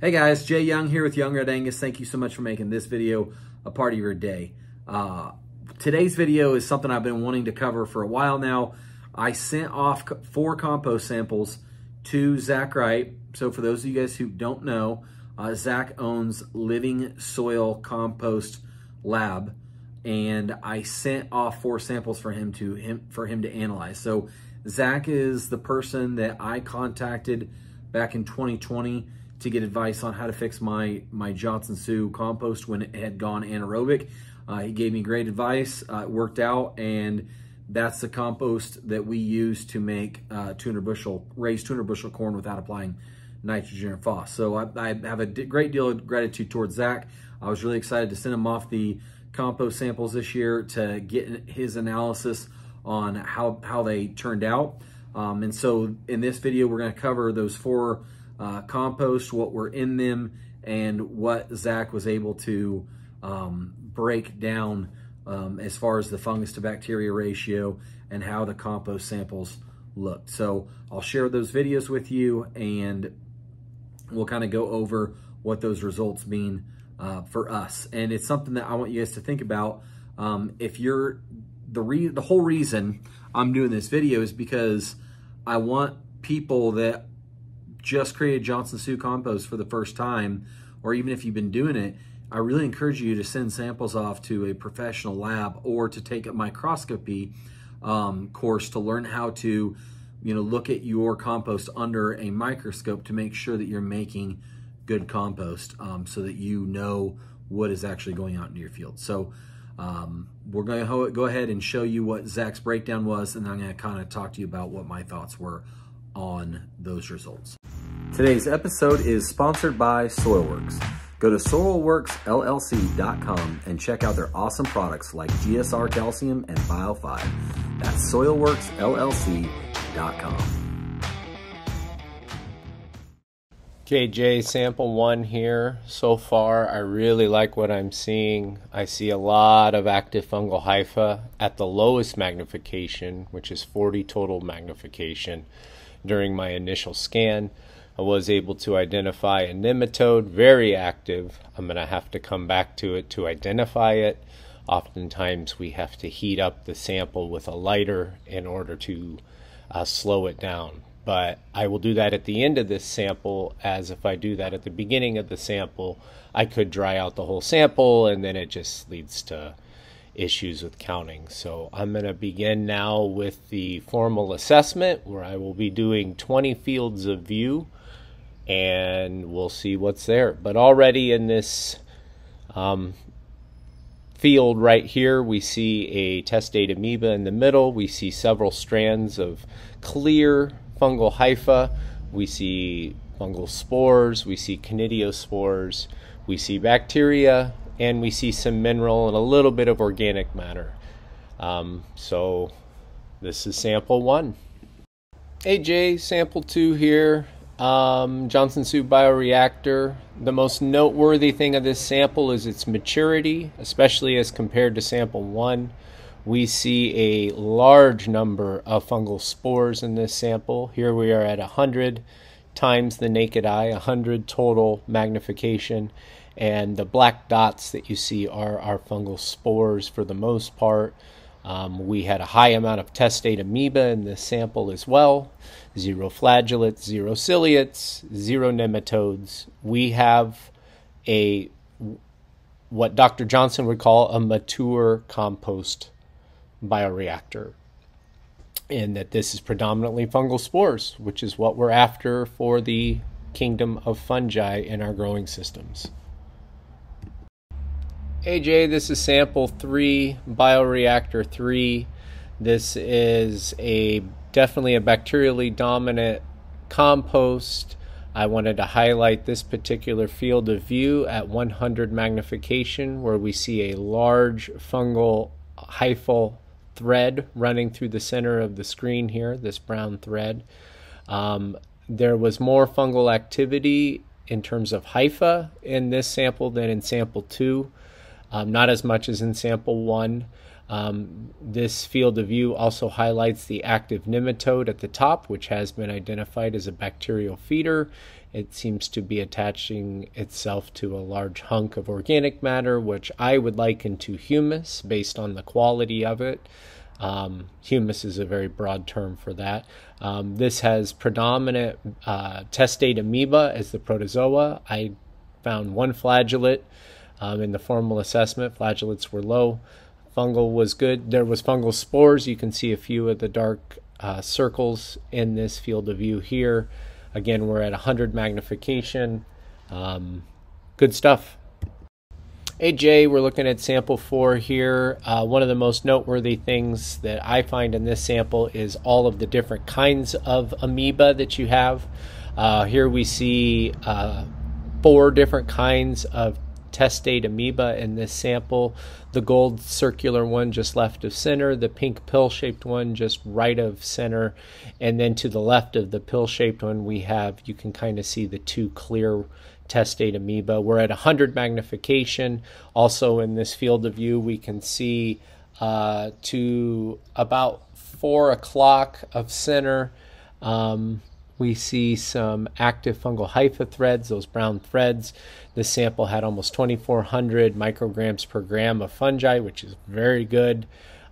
Hey guys, Jay Young here with Young Red Angus. Thank you so much for making this video a part of your day. Uh, today's video is something I've been wanting to cover for a while now. I sent off four compost samples to Zach Wright. So for those of you guys who don't know, uh, Zach owns Living Soil Compost Lab, and I sent off four samples for him to him for him to analyze. So Zach is the person that I contacted back in 2020 to get advice on how to fix my my Johnson Su compost when it had gone anaerobic. Uh, he gave me great advice. Uh, it worked out, and that's the compost that we use to make uh, 200 bushel raised 200 bushel corn without applying nitrogen or phos. So I, I have a great deal of gratitude towards Zach. I was really excited to send him off the compost samples this year to get his analysis on how how they turned out. Um, and so in this video, we're going to cover those four uh, compost, what were in them, and what Zach was able to um, break down um, as far as the fungus to bacteria ratio and how the compost samples looked. So I'll share those videos with you and we'll kind of go over what those results mean uh, for us. And it's something that I want you guys to think about. Um, if you're the re the whole reason I'm doing this video is because I want people that just created Johnson Su compost for the first time, or even if you've been doing it, I really encourage you to send samples off to a professional lab or to take a microscopy um, course to learn how to, you know, look at your compost under a microscope to make sure that you're making good compost um, so that you know what is actually going out into your field. So um, we're going to go ahead and show you what Zach's breakdown was, and I'm going to kind of talk to you about what my thoughts were on those results. Today's episode is sponsored by Soilworks. Go to soilworksllc.com and check out their awesome products like GSR Calcium and Bio5. That's soilworksllc.com. KJ sample one here. So far, I really like what I'm seeing. I see a lot of active fungal hypha at the lowest magnification, which is 40 total magnification during my initial scan. I was able to identify a nematode, very active. I'm going to have to come back to it to identify it. Oftentimes, we have to heat up the sample with a lighter in order to uh, slow it down. But I will do that at the end of this sample, as if I do that at the beginning of the sample, I could dry out the whole sample and then it just leads to issues with counting. So I'm going to begin now with the formal assessment where I will be doing 20 fields of view and we'll see what's there. But already in this um, field right here, we see a testate amoeba in the middle. We see several strands of clear fungal hypha. We see fungal spores. We see conidiospores. We see bacteria. And we see some mineral and a little bit of organic matter. Um, so this is sample one. AJ, sample two here. Um, Johnson Su bioreactor. The most noteworthy thing of this sample is its maturity, especially as compared to sample one. We see a large number of fungal spores in this sample. Here we are at 100 times the naked eye, 100 total magnification. And the black dots that you see are our fungal spores for the most part. Um, we had a high amount of testate amoeba in this sample as well. Zero flagellates, zero ciliates, zero nematodes. We have a what Dr. Johnson would call a mature compost bioreactor. And that this is predominantly fungal spores, which is what we're after for the kingdom of fungi in our growing systems. AJ, this is sample 3, bioreactor 3. This is a definitely a bacterially dominant compost. I wanted to highlight this particular field of view at 100 magnification where we see a large fungal hyphal thread running through the center of the screen here, this brown thread. Um, there was more fungal activity in terms of hypha in this sample than in sample 2 um, not as much as in sample one. Um, this field of view also highlights the active nematode at the top, which has been identified as a bacterial feeder, it seems to be attaching itself to a large hunk of organic matter, which I would liken to humus based on the quality of it. Um, humus is a very broad term for that. Um, this has predominant uh, testate amoeba as the protozoa. I found one flagellate um, in the formal assessment. Flagellates were low. Fungal was good. There was fungal spores. You can see a few of the dark uh, circles in this field of view here. Again, we're at 100 magnification. Um, good stuff. Jay, we're looking at sample four here. Uh, one of the most noteworthy things that I find in this sample is all of the different kinds of amoeba that you have. Uh, here we see uh, four different kinds of testate amoeba in this sample. The gold circular one just left of center, the pink pill-shaped one just right of center, and then to the left of the pill-shaped one we have, you can kind of see the two clear testate amoeba. We're at 100 magnification. Also in this field of view we can see uh, to about 4 o'clock of center um, we see some active fungal hypha threads, those brown threads. This sample had almost 2,400 micrograms per gram of fungi, which is very good.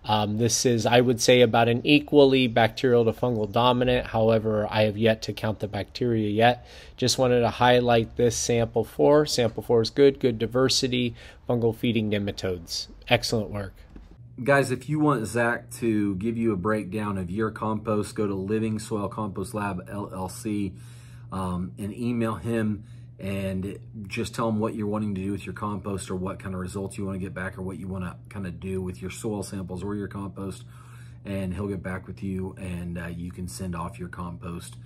Um, this is, I would say, about an equally bacterial to fungal dominant. However, I have yet to count the bacteria yet. Just wanted to highlight this sample four. Sample four is good, good diversity, fungal feeding nematodes. Excellent work. Guys, if you want Zach to give you a breakdown of your compost, go to Living Soil Compost Lab LLC um, and email him and just tell him what you're wanting to do with your compost or what kind of results you want to get back or what you want to kind of do with your soil samples or your compost. And he'll get back with you and uh, you can send off your compost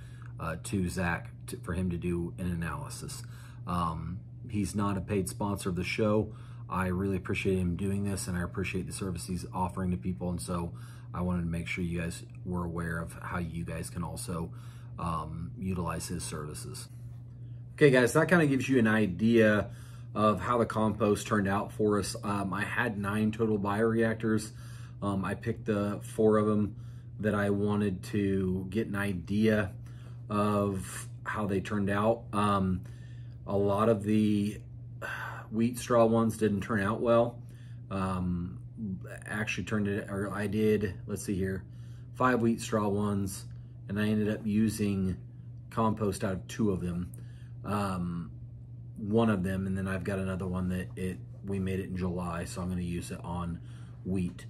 uh, to Zach to, for him to do an analysis. Um, he's not a paid sponsor of the show. I really appreciate him doing this and I appreciate the service he's offering to people. And so I wanted to make sure you guys were aware of how you guys can also um, utilize his services. Okay, guys, that kind of gives you an idea of how the compost turned out for us. Um, I had nine total bioreactors. Um, I picked the four of them that I wanted to get an idea of how they turned out. Um, a lot of the wheat straw ones didn't turn out well. Um, actually turned it, or I did, let's see here, five wheat straw ones, and I ended up using compost out of two of them. Um, one of them, and then I've got another one that it we made it in July, so I'm going to use it on wheat.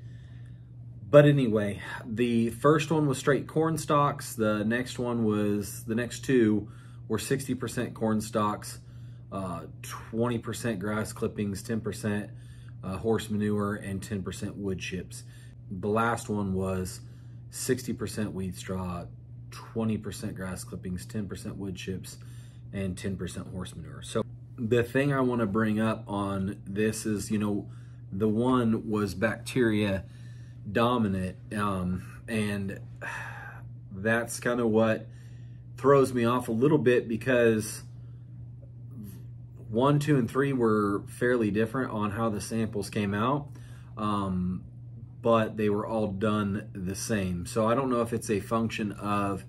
But anyway, the first one was straight corn stalks. The next one was, the next two were 60% corn stalks, 20% uh, grass clippings, 10% uh, horse manure, and 10% wood chips. The last one was 60% wheat straw, 20% grass clippings, 10% wood chips, and 10% horse manure. So the thing I want to bring up on this is, you know, the one was bacteria dominant, um, and that's kind of what throws me off a little bit because one, two, and three were fairly different on how the samples came out, um, but they were all done the same. So I don't know if it's a function of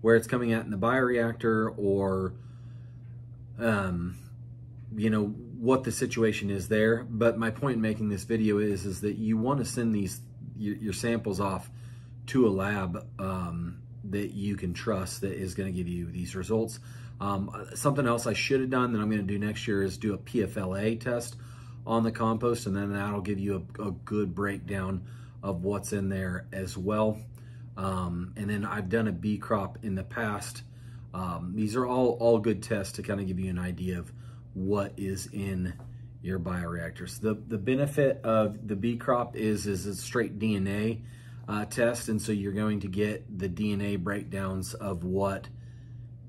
where it's coming out in the bioreactor or, um, you know, what the situation is there. But my point in making this video is, is that you want to send these, your, your samples off to a lab um, that you can trust that is going to give you these results. Um, something else I should have done that I'm going to do next year is do a PLFA test on the compost, and then that'll give you a, a good breakdown of what's in there as well. Um, and then I've done a BeCrop in the past. Um, these are all, all good tests to kind of give you an idea of what is in your bioreactors. The, the benefit of the BeCrop is, is a straight DNA uh, test. And so you're going to get the DNA breakdowns of what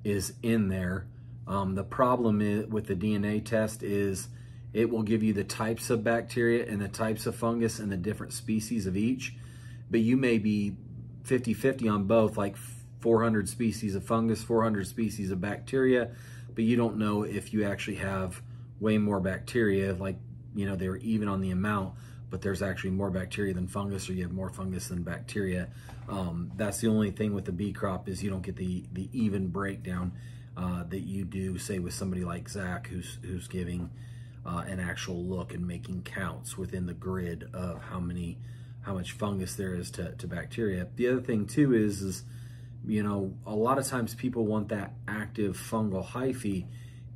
is in there. Um, the problem is, with the DNA test is it will give you the types of bacteria and the types of fungus and the different species of each, but you may be 50-50 on both, like 400 species of fungus, 400 species of bacteria, but you don't know if you actually have way more bacteria, like, you know, they're even on the amount, but there's actually more bacteria than fungus or you have more fungus than bacteria. Um, that's the only thing with the BeCrop is you don't get the, the even breakdown uh, that you do, say with somebody like Zach, who's who's giving uh, an actual look and making counts within the grid of how many how much fungus there is to, to bacteria. The other thing too is is you know a lot of times people want that active fungal hyphae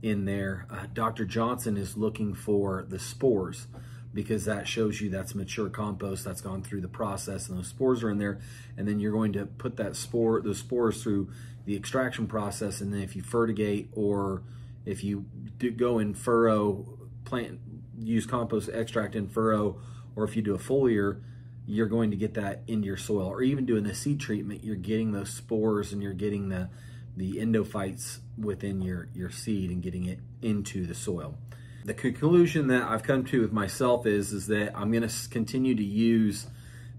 in there. Uh, Dr. Johnson is looking for the spores because that shows you that's mature compost that's gone through the process and those spores are in there. And then you're going to put that spore those spores through the extraction process. And then if you fertigate or if you do go in furrow plant use compost extract in furrow or if you do a foliar you're going to get that into your soil. Or even doing the seed treatment you're getting those spores and you're getting the the endophytes within your your seed and getting it into the soil the conclusion that I've come to with myself is, is that I'm going to continue to use,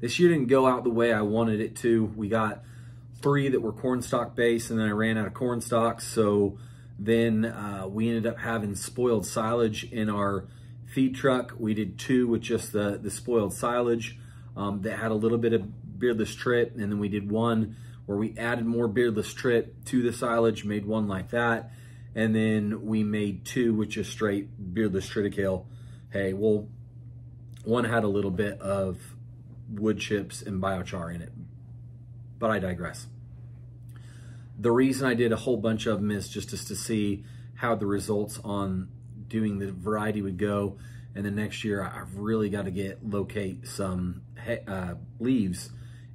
this year didn't go out the way I wanted it to. We got three that were corn cornstalk based and then I ran out of corn stalks. So then uh, we ended up having spoiled silage in our feed truck. We did two with just the, the spoiled silage um, that had a little bit of beardless trip. And then we did one where we added more beardless trip to the silage, made one like that and then we made two which is straight beardless triticale hay. Well, one had a little bit of wood chips and biochar in it, but I digress. The reason I did a whole bunch of them is just, to see how the results on doing the variety would go. And then next year, I've really got to get locate some uh, leaves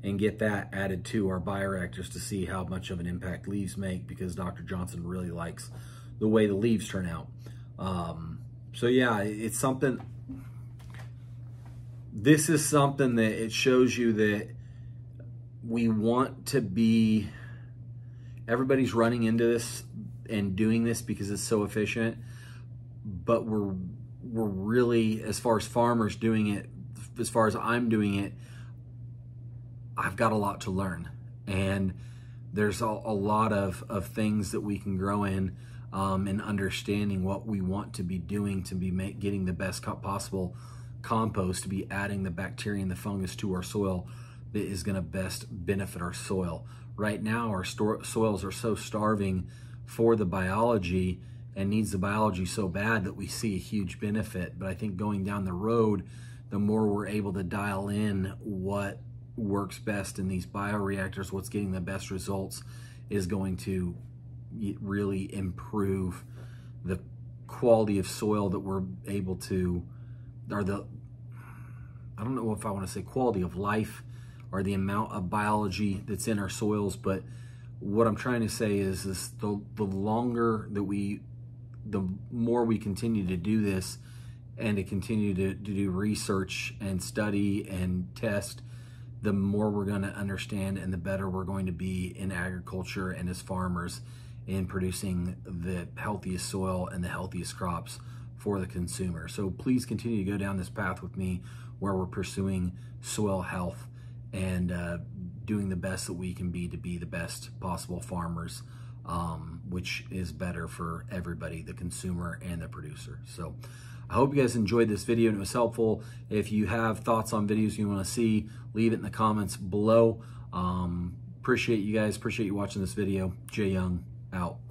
and get that added to our bioreactors to see how much of an impact leaves make because Dr. Johnson really likes the way the leaves turn out. Um, so yeah, it's something, this is something that it shows you that we want to be, everybody's running into this and doing this because it's so efficient, but we're, we're really, as far as farmers doing it, as far as I'm doing it, I've got a lot to learn. And there's a, a lot of, of things that we can grow in um, and understanding what we want to be doing to be make, getting the best possible compost, to be adding the bacteria and the fungus to our soil that is going to best benefit our soil. Right now, our soils are so starving for the biology and needs the biology so bad that we see a huge benefit. But I think going down the road, the more we're able to dial in what works best in these bioreactors, what's getting the best results is going to really improve the quality of soil that we're able to, or the, I don't know if I want to say quality of life or the amount of biology that's in our soils, but what I'm trying to say is, is the, the longer that we, the more we continue to do this and to continue to, to do research and study and test, the more we're going to understand and the better we're going to be in agriculture and as farmers in producing the healthiest soil and the healthiest crops for the consumer. So please continue to go down this path with me where we're pursuing soil health and uh, doing the best that we can be to be the best possible farmers, um, which is better for everybody, the consumer and the producer. So I hope you guys enjoyed this video and it was helpful. If you have thoughts on videos you want to see, leave it in the comments below. Um, appreciate you guys. Appreciate you watching this video. Jay Young, out.